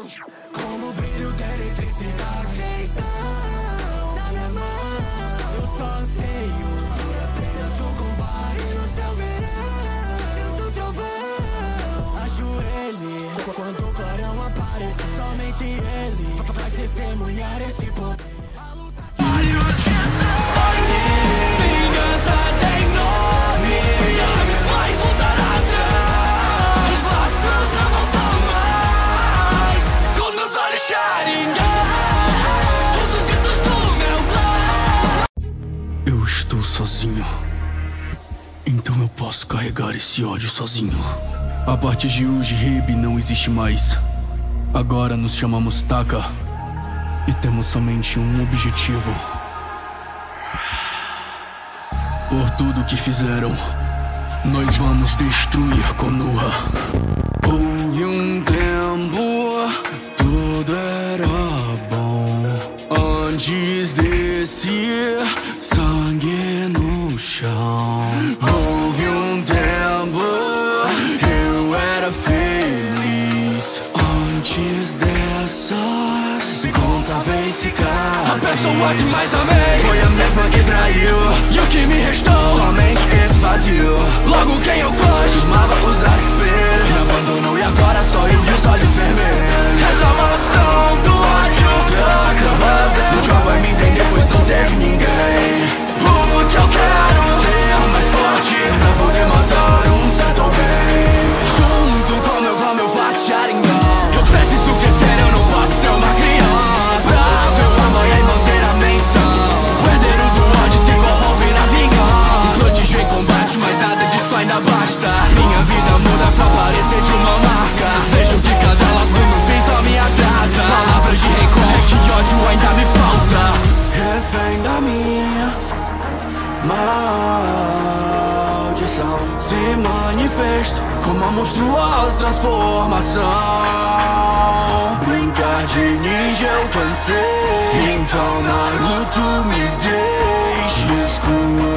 Como o brilho da eletricidade. Estão na minha mão? Eu só anseio por apenas um combate no seu verão. Deus do trovão. Ajoelhe. Quando o clarão aparecer Somente ele vai testemunhar esse poder estou sozinho. Então eu posso carregar esse ódio sozinho. A partir de hoje, Ribe não existe mais. Agora nos chamamos Taka. E temos somente um objetivo. Por tudo que fizeram, nós vamos destruir Konoha. Houve um feliz. Antes dessas, conta vez ficar. A pessoa que mais amei Foi a mesma que traiu. E o que me restou se manifesta como uma monstruosa transformação. Brincar de ninja eu cansei, então Naruto me deixa, escuro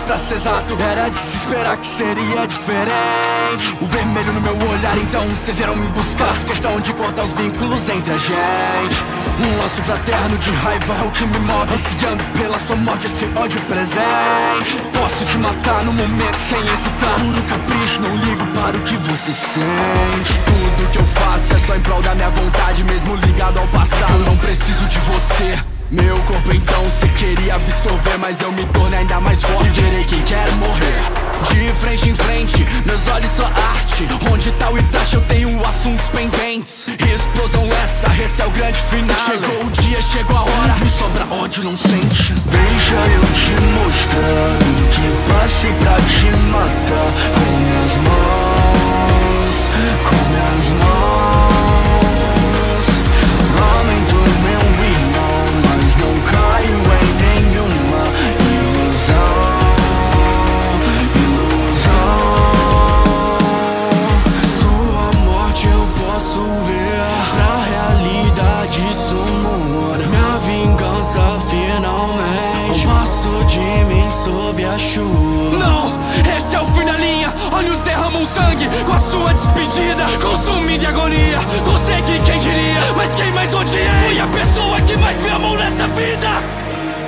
pra ser exato Era de se esperar que seria diferente. O vermelho no meu olhar, então vocês vieram me buscar. Faço questão de cortar os vínculos entre a gente. Um laço fraterno de raiva é o que me move. Ansiando pela sua morte, esse ódio presente. Posso te matar no momento sem hesitar. Puro capricho, não ligo para o que você sente. Tudo que eu faço é só em prol da minha vontade Mesmo ligado ao passado, eu não preciso de você meu corpo então cê queria absorver Mas eu me tornei ainda mais forte. E verei quem quer morrer. De frente em frente, meus olhos só arte. Onde tá o Itachi eu tenho assuntos pendentes. Explosão essa, esse é o grande final Chegou o dia, chegou a hora. Me sobra ódio, não sente. Deixa eu te mostrar o que passei pra te matar Não, esse é o fim da linha. Olhos derramam sangue com a sua despedida. Consumindo de agonia, consegui quem diria? Mas quem mais odiei foi a pessoa que mais me amou nessa vida.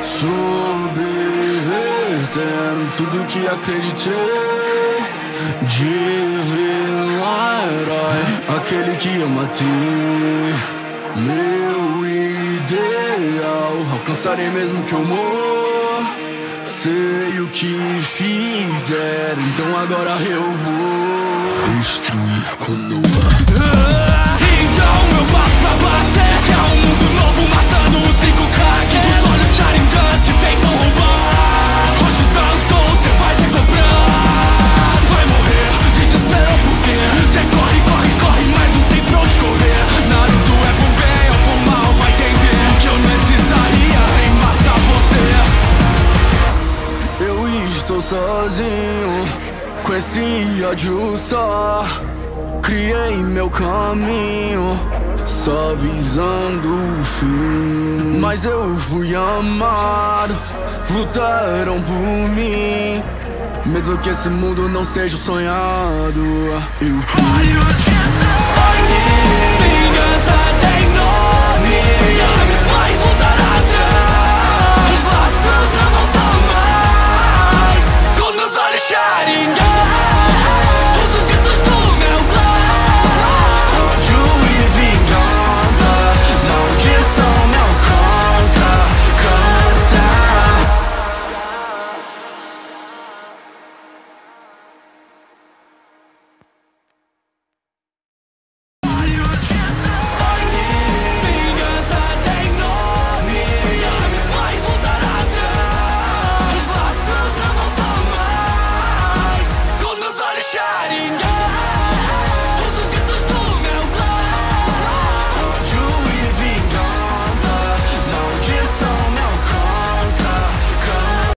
Sobrevertendo tudo que acreditei. De vilão herói Aquele que eu matei. Meu ideal Alcançarei mesmo que eu morra Sei o que fizeram Então agora eu vou Destruir Konoha Então eu bato pra bater Que Esse ódio só. Criei meu caminho Só visando o fim. Mas eu fui amado Lutaram por mim. Mesmo que esse mundo não seja sonhado Eu Vingança tem nome